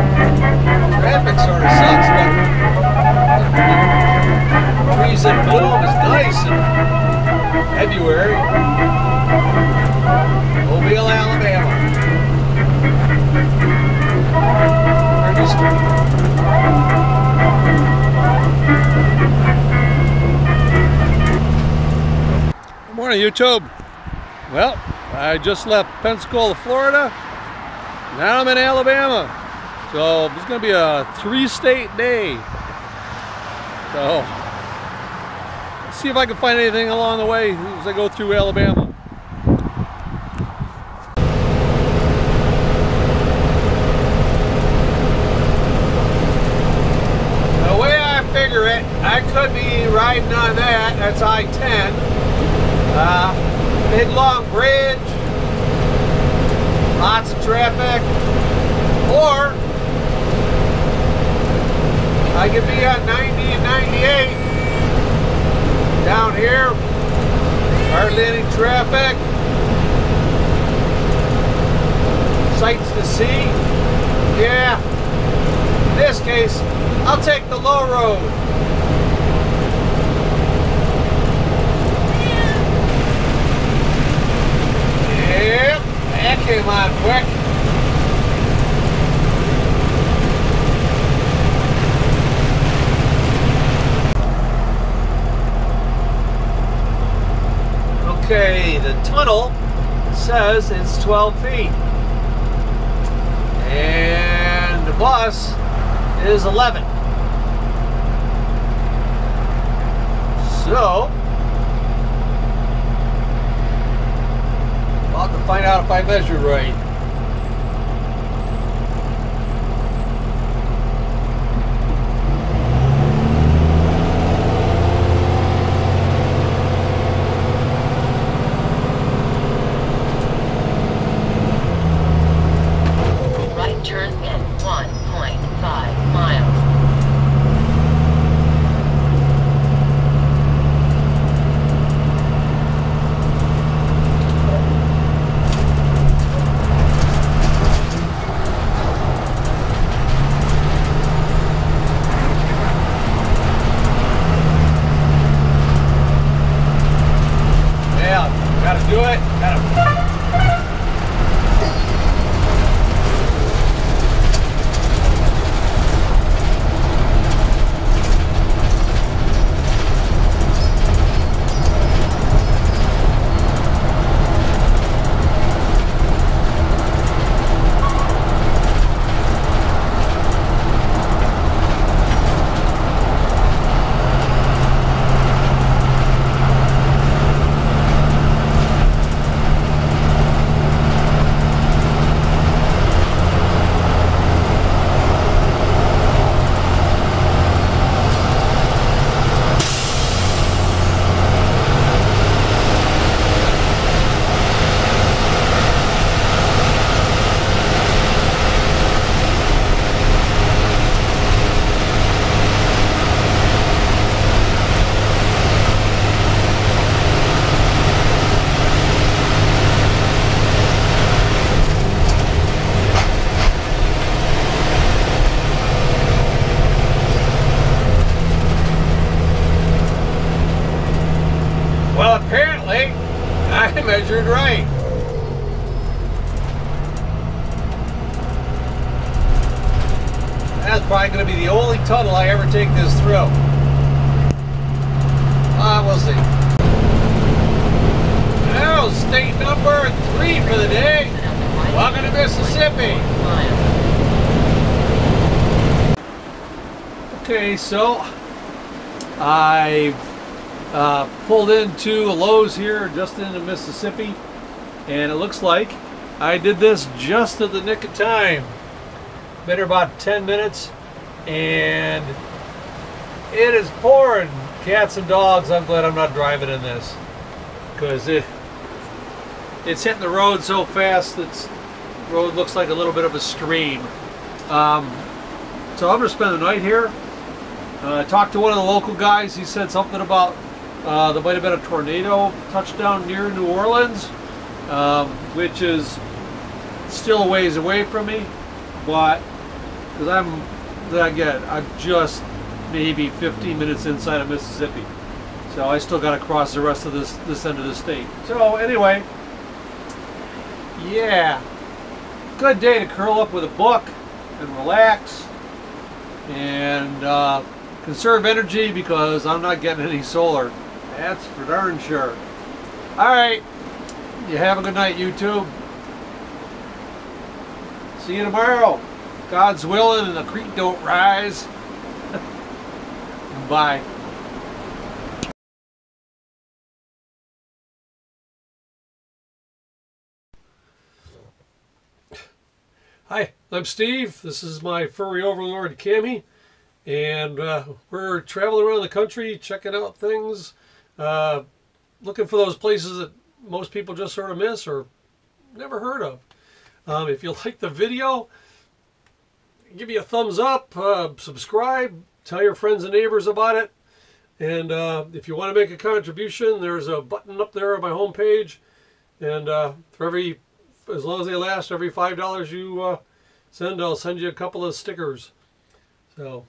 Traffic sort of sucks, but trees in bloom is nice in February. Mobile, Alabama. Good morning, YouTube. Well, I just left Pensacola, Florida. Now I'm in Alabama. So it's going to be a three-state day. So let's see if I can find anything along the way as I go through Alabama. The way I figure it, I could be riding on that. That's I-10. Uh, big long bridge, lots of traffic, or I could be at 90 and 98 down here, hardly any traffic, sights to see. Yeah, in this case, I'll take the low road. Yep, that came on quick. Okay, the tunnel says it's 12 feet. And the bus is 11. So, I'll to find out if I measured right. Right right. That's probably going to be the only tunnel I ever take this through. Ah, we'll see. Now, state number three for the day. Welcome to Mississippi. Okay, so I've uh, pulled into a Lowe's here just into Mississippi, and it looks like I did this just at the nick of time. Been here about 10 minutes, and it is pouring cats and dogs. I'm glad I'm not driving in this because it it's hitting the road so fast that road looks like a little bit of a stream. Um, so I'm to spend the night here. Uh, I talked to one of the local guys. He said something about uh, there might have been a tornado touchdown near New Orleans, um, which is still a ways away from me. But because I'm again I'm just maybe 15 minutes inside of Mississippi, so I still got to cross the rest of this this end of the state. So anyway, yeah, good day to curl up with a book and relax and uh, conserve energy because I'm not getting any solar. That's for darn sure. All right, you have a good night, YouTube. See you tomorrow. God's willing and the creek don't rise. Bye. Hi, I'm Steve. This is my furry overlord, Cammy. And uh, we're traveling around the country, checking out things, uh, looking for those places that most people just sort of miss or never heard of. Um, if you like the video, give me a thumbs up, uh, subscribe, tell your friends and neighbors about it. And uh, if you want to make a contribution, there's a button up there on my homepage. And uh, for every, as long as they last, every $5 you uh, send, I'll send you a couple of stickers. So